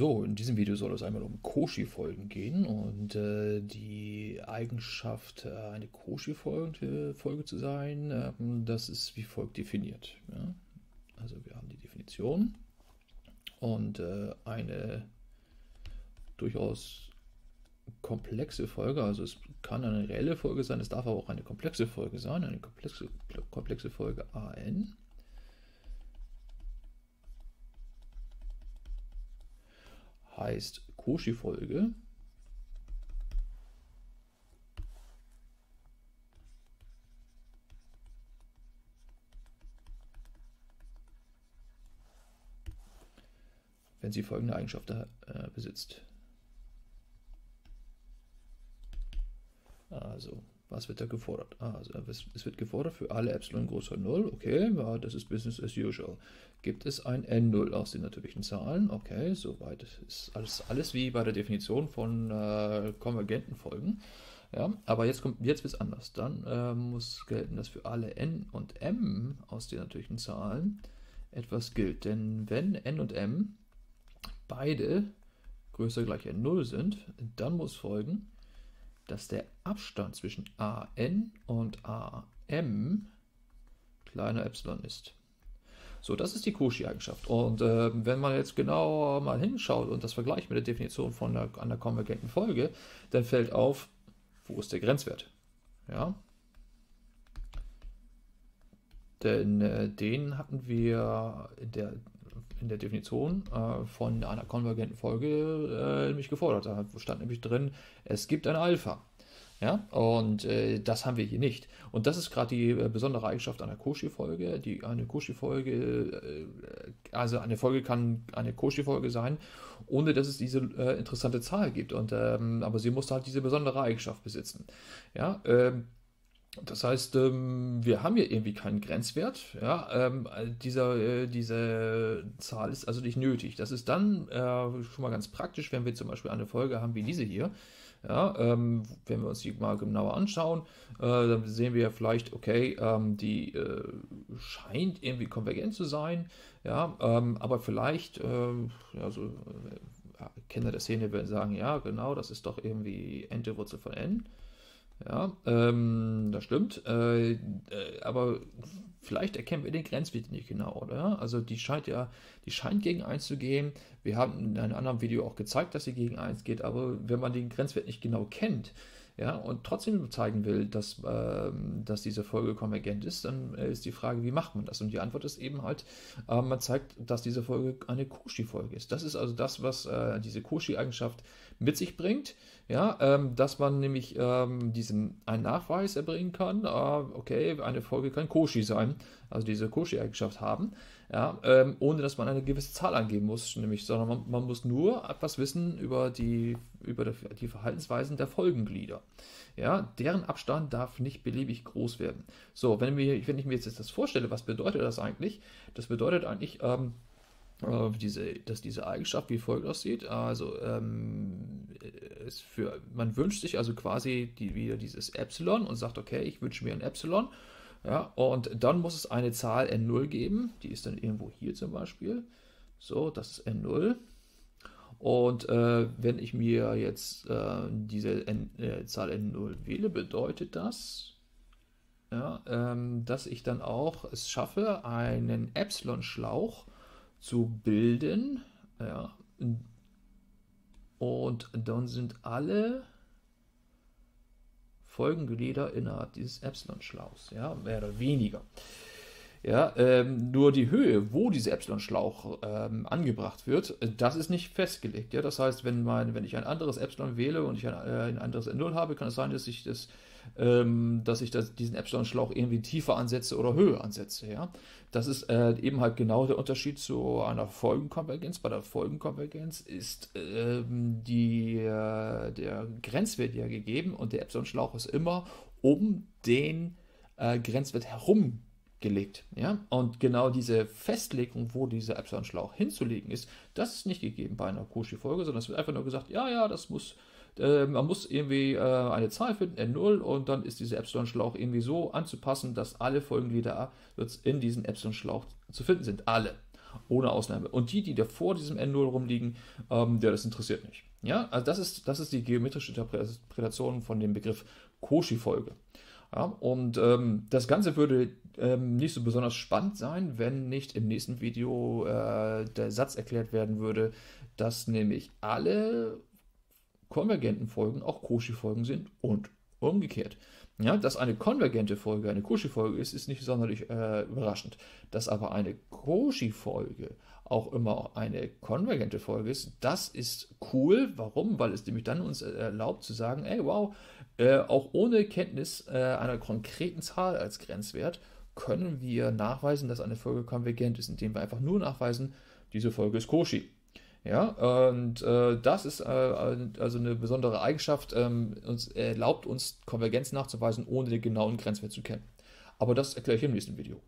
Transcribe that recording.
So, in diesem Video soll es einmal um Cauchy-Folgen gehen und äh, die Eigenschaft, äh, eine Cauchy-Folge Folge zu sein, äh, das ist wie folgt definiert. Ja? Also wir haben die Definition und äh, eine durchaus komplexe Folge, also es kann eine reelle Folge sein, es darf aber auch eine komplexe Folge sein, eine komplexe, komplexe Folge AN. Heißt Cauchy-Folge. wenn sie folgende Eigenschaft äh, besitzt. Also was wird da gefordert? Ah, also es wird gefordert für alle Epsilon größer 0. Okay, ja, das ist Business as usual. Gibt es ein N0 aus den natürlichen Zahlen? Okay, soweit ist alles, alles wie bei der Definition von äh, konvergenten Folgen. Ja, aber jetzt jetzt wird es anders. Dann äh, muss gelten, dass für alle n und m aus den natürlichen Zahlen etwas gilt. Denn wenn n und m beide größer gleich n0 sind, dann muss folgen, dass der Abstand zwischen AN und AM kleiner Epsilon ist. So, das ist die Cauchy-Eigenschaft. Und äh, wenn man jetzt genau mal hinschaut und das vergleicht mit der Definition von der, einer konvergenten Folge, dann fällt auf, wo ist der Grenzwert? Ja. Denn äh, den hatten wir in der, in der Definition äh, von einer konvergenten Folge äh, nämlich gefordert. Da stand nämlich drin, es gibt ein Alpha. Ja, und äh, das haben wir hier nicht. Und das ist gerade die äh, besondere Eigenschaft einer Cauchy-Folge. Die, eine Cauchy-Folge, äh, also eine Folge kann eine Cauchy-Folge sein, ohne dass es diese äh, interessante Zahl gibt. Und, ähm, aber sie muss halt diese besondere Eigenschaft besitzen. Ja, ähm, das heißt, ähm, wir haben hier irgendwie keinen Grenzwert. Ja, ähm, dieser, äh, diese Zahl ist also nicht nötig. Das ist dann äh, schon mal ganz praktisch, wenn wir zum Beispiel eine Folge haben wie diese hier. Ja, ähm, wenn wir uns die mal genauer anschauen, äh, dann sehen wir vielleicht, okay, die scheint irgendwie konvergent zu sein, ja, aber vielleicht, ja, so, äh, Kenner der Szene werden sagen, ja, genau, das ist doch irgendwie N-Wurzel von n. Ja, ähm, das stimmt. Äh, äh, aber vielleicht erkennen wir den Grenzwert nicht genau, oder? Also die scheint ja, die scheint gegen 1 zu gehen. Wir haben in einem anderen Video auch gezeigt, dass sie gegen 1 geht, aber wenn man den Grenzwert nicht genau kennt, ja, und trotzdem zeigen will, dass, ähm, dass diese Folge konvergent ist, dann äh, ist die Frage, wie macht man das? Und die Antwort ist eben halt, äh, man zeigt, dass diese Folge eine Cauchy-Folge ist. Das ist also das, was äh, diese Cauchy-Eigenschaft mit sich bringt, ja, ähm, dass man nämlich ähm, diesen einen Nachweis erbringen kann, äh, okay, eine Folge kann Cauchy sein, also diese Cauchy-Eigenschaft haben, ja, ähm, ohne dass man eine gewisse Zahl angeben muss, nämlich, sondern man, man muss nur etwas wissen über die, über die Verhaltensweisen der Folgenglieder. Ja, deren Abstand darf nicht beliebig groß werden. So, wenn, wir, wenn ich mir jetzt das vorstelle, was bedeutet das eigentlich? Das bedeutet eigentlich, ähm, äh, diese, dass diese Eigenschaft wie folgt aussieht. Also ähm, für, man wünscht sich also quasi die, wieder dieses Epsilon und sagt, okay, ich wünsche mir ein Epsilon. Ja, und dann muss es eine Zahl n0 geben, die ist dann irgendwo hier zum Beispiel. So, das ist n0. Und äh, wenn ich mir jetzt äh, diese N, äh, Zahl n0 wähle, bedeutet das, ja, ähm, dass ich dann auch es schaffe, einen Epsilon-Schlauch zu bilden. Ja. Und dann sind alle Folgenglieder innerhalb dieses Epsilon-Schlauchs, ja, mehr oder weniger. Ja, ähm, nur die Höhe, wo dieser Epsilon-Schlauch ähm, angebracht wird, das ist nicht festgelegt. Ja? Das heißt, wenn, mein, wenn ich ein anderes Epsilon wähle und ich ein, äh, ein anderes N0 habe, kann es sein, dass ich, das, ähm, dass ich das, diesen Epsilon-Schlauch irgendwie tiefer ansetze oder höher ansetze. Ja? Das ist äh, eben halt genau der Unterschied zu einer Folgenkonvergenz. Bei der Folgenkonvergenz ist ähm, die, äh, der Grenzwert ja gegeben und der Epsilon-Schlauch ist immer um den äh, Grenzwert herum gelegt. Ja? Und genau diese Festlegung, wo dieser Epsilon-Schlauch hinzulegen ist, das ist nicht gegeben bei einer Cauchy-Folge, sondern es wird einfach nur gesagt, ja, ja, das muss, äh, man muss irgendwie äh, eine Zahl finden, N0, und dann ist dieser Epsilon-Schlauch irgendwie so anzupassen, dass alle Folgenglieder in diesem Epsilon-Schlauch zu finden sind. Alle. Ohne Ausnahme. Und die, die da vor diesem N0 rumliegen, ähm, ja, das interessiert nicht. Ja, also das ist, das ist die geometrische Interpretation von dem Begriff Cauchy-Folge. Ja, und ähm, das Ganze würde ähm, nicht so besonders spannend sein, wenn nicht im nächsten Video äh, der Satz erklärt werden würde, dass nämlich alle konvergenten Folgen auch Cauchy-Folgen sind und umgekehrt. Ja, dass eine konvergente Folge eine Cauchy-Folge ist, ist nicht sonderlich äh, überraschend. Dass aber eine Cauchy-Folge auch immer eine konvergente Folge ist, das ist cool. Warum? Weil es nämlich dann uns erlaubt zu sagen, ey, wow, äh, auch ohne Kenntnis äh, einer konkreten Zahl als Grenzwert können wir nachweisen, dass eine Folge konvergent ist, indem wir einfach nur nachweisen, diese Folge ist Cauchy. Ja, und äh, das ist äh, also eine besondere Eigenschaft, ähm, uns erlaubt uns Konvergenz nachzuweisen, ohne den genauen Grenzwert zu kennen. Aber das erkläre ich im nächsten Video.